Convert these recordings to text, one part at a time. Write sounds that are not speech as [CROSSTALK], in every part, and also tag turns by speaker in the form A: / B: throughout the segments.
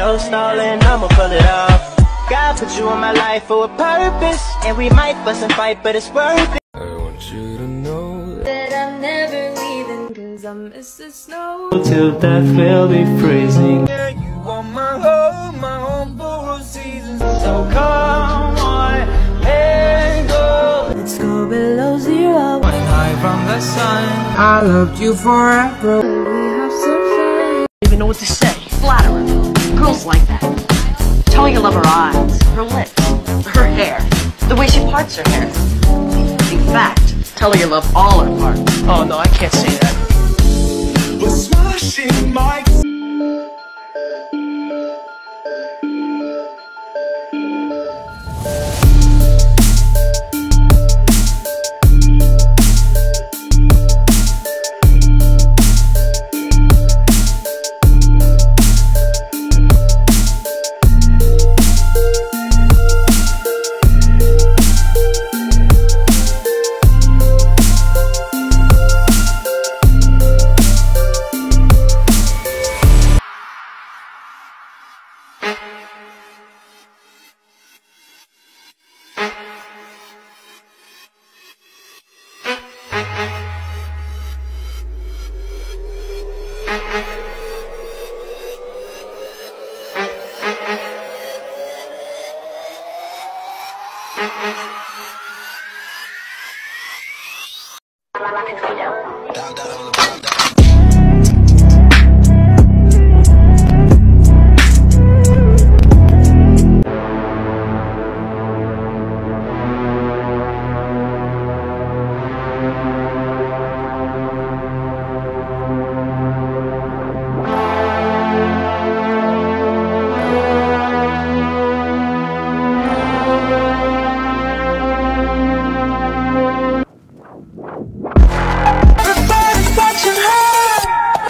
A: No stalling, I'ma pull it off. God put you in my life for a purpose, and we might fuss and fight, but it's worth it.
B: I want you to know that
C: that I'm never leaving Cause I miss the snow
A: Till death will be freezing.
D: Yeah, you are my home, my home for all seasons.
A: So come on, let go.
C: Let's go below zero
D: Flying high from the sun. I loved you forever.
E: Her. Like that. Tell her you love her eyes, her lips, her hair, the way she parts her hair. In fact, tell her you love all her parts.
A: Oh no, I can't say that.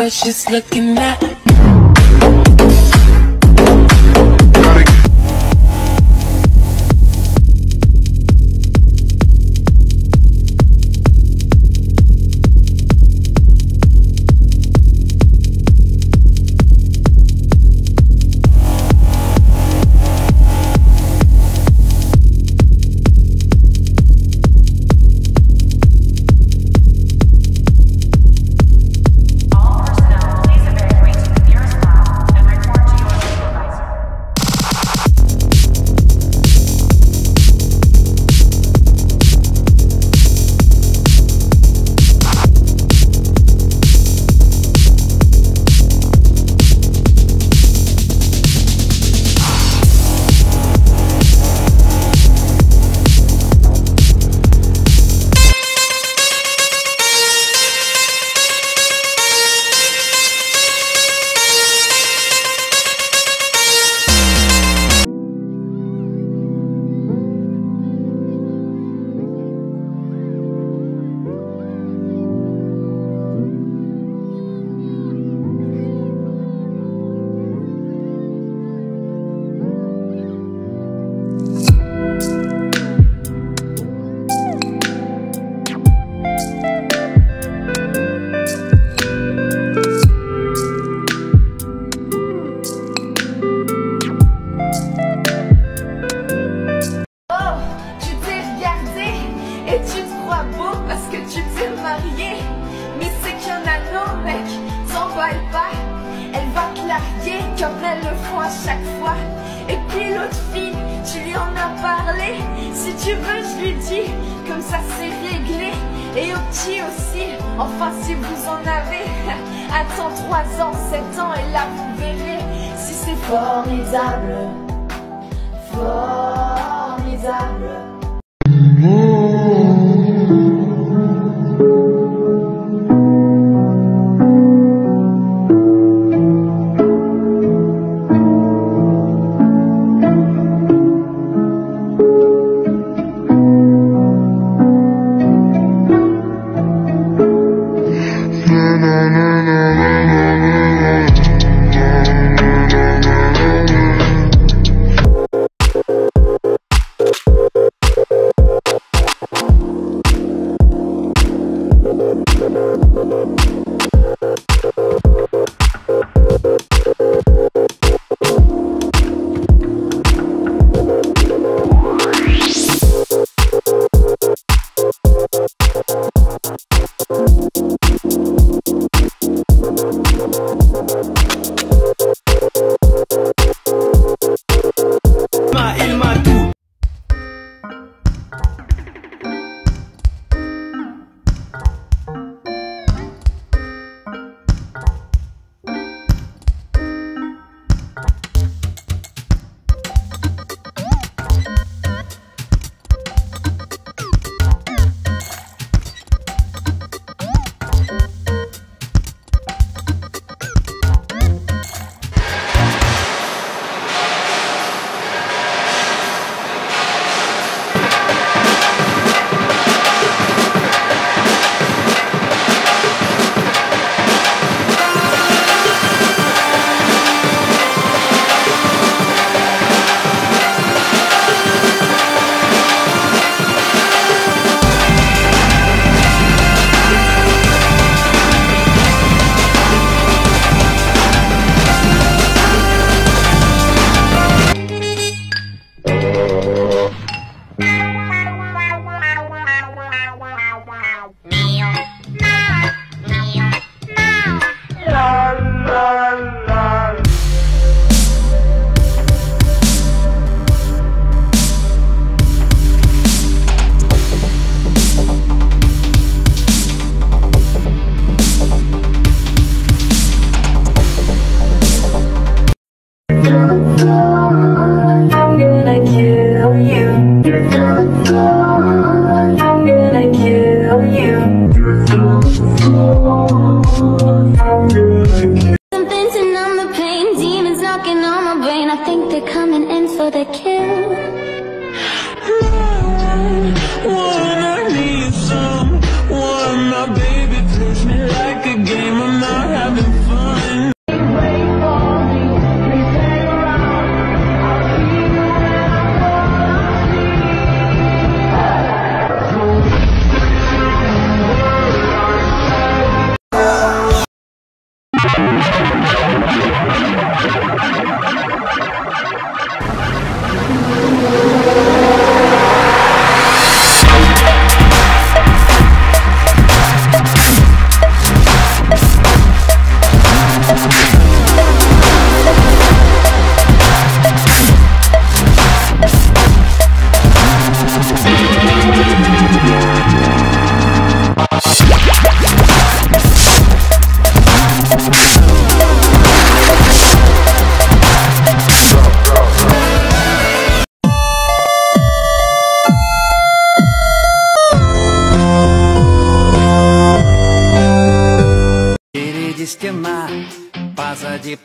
D: But she's looking at
C: Veux, je lui dis, comme ça c'est réglé. Et au petit aussi, enfin si vous en avez. Attends 3 ans, 7 ans et là vous verrez si c'est formidable formidable.
F: running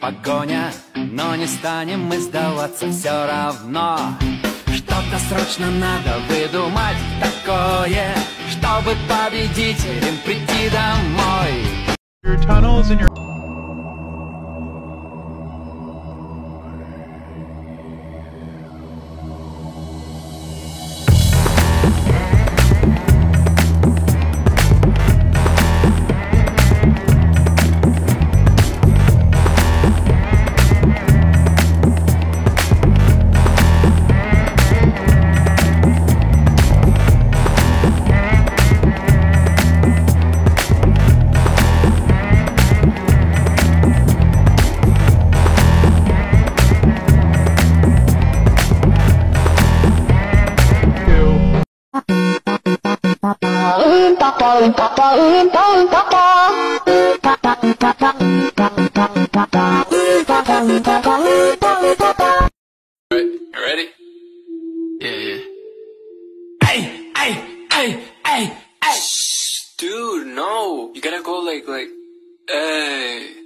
G: Погоня Но не станем мы сдаваться все равно. Что-то срочно надо выдумать такое Чтобы победителем прийти домой
B: Ready? Yeah, yeah. Hey, hey, hey, hey, hey! Dude, no. You gotta go like, like, hey.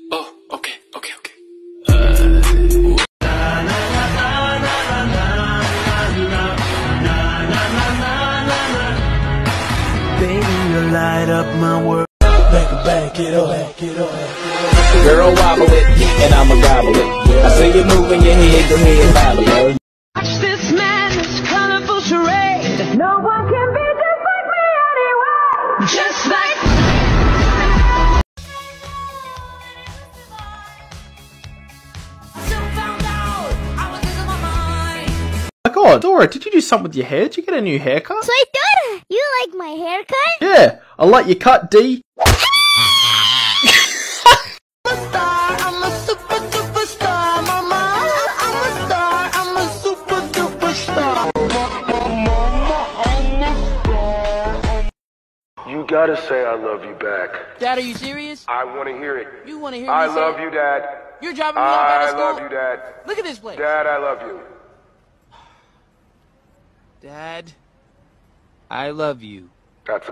D: My world. Back it, back it up, back it up.
H: Girl, wobble it, and I'ma gobble it. I see you moving your head, go ahead, follow her.
E: Watch this madness, colorful charade. No one can be just like me anyway. Just like.
I: Oh my God, Dora, did you do something with your hair? Did you get a new haircut?
F: Soy Dora. [LAUGHS] You like my haircut?
I: Yeah, I like your cut, D.
D: I'm a super duper star, mama. I'm a star. I'm a super duper star.
J: You gotta say I love you back.
K: Dad, are you serious?
J: I wanna hear it.
K: You want to hear
J: I
K: me say
J: love you, Dad.
K: You're dropping me off out
J: I
K: of school.
J: love you, Dad.
K: Look at this place.
J: Dad, I love you.
K: Dad, I love you.
J: That's.